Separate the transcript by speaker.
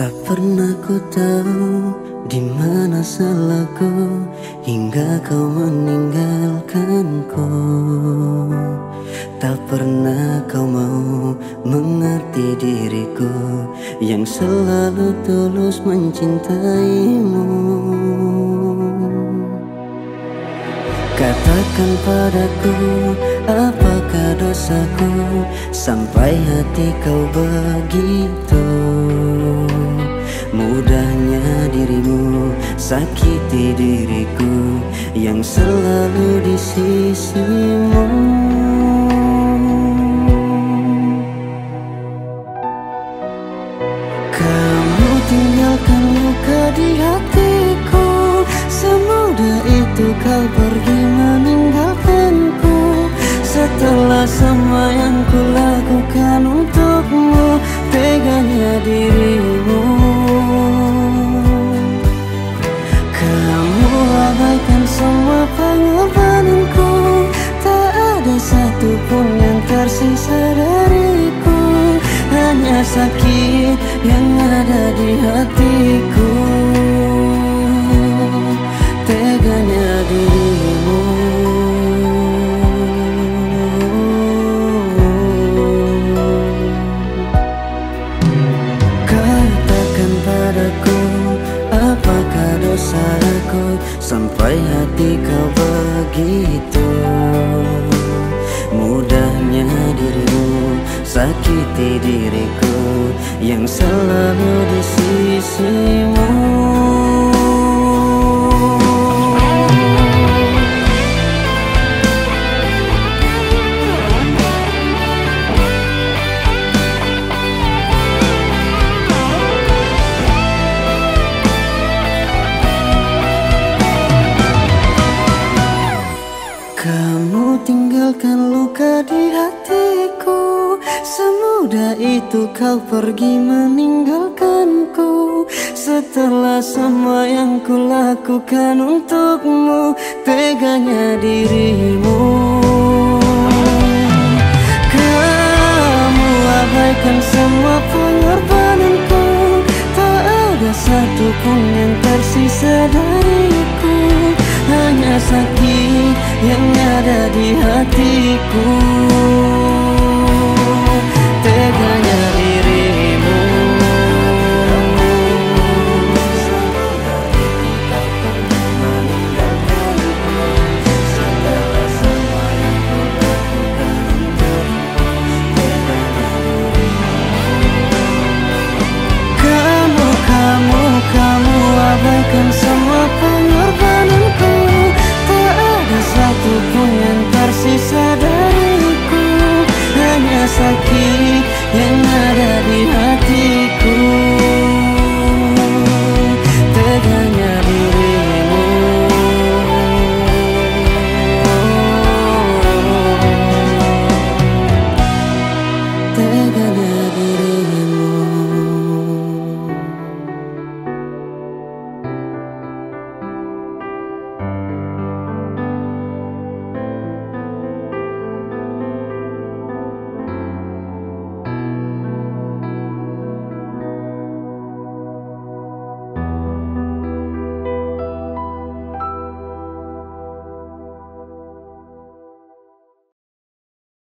Speaker 1: Tak pernah ku tahu di mana salahku hingga kau meninggalkanku. Tak pernah kau mau mengerti diriku yang selalu tulus mencintaimu. Katakan padaku apakah dosaku sampai hati kau begitu Mudahnya dirimu sakiti diriku yang selalu di sisimu. Kamu tinggalkan luka di hatiku. Semudah itu kau pergi meninggalkanku. Setelah semua yang ku lakukan untukmu Teganya dirimu Yang selalu di sisimu Semudah itu kau pergi meninggalkanku. Setelah semua yang ku lakukan untukmu Teganya dirimu. Kamu abaikan semua pengorbananku. Tak ada satupun yang tersisa dariku. Hanya sakit yang ada di hatiku